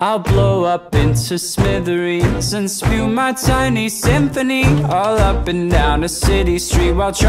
I'll blow up into smithereens And spew my tiny symphony All up and down a city street while trying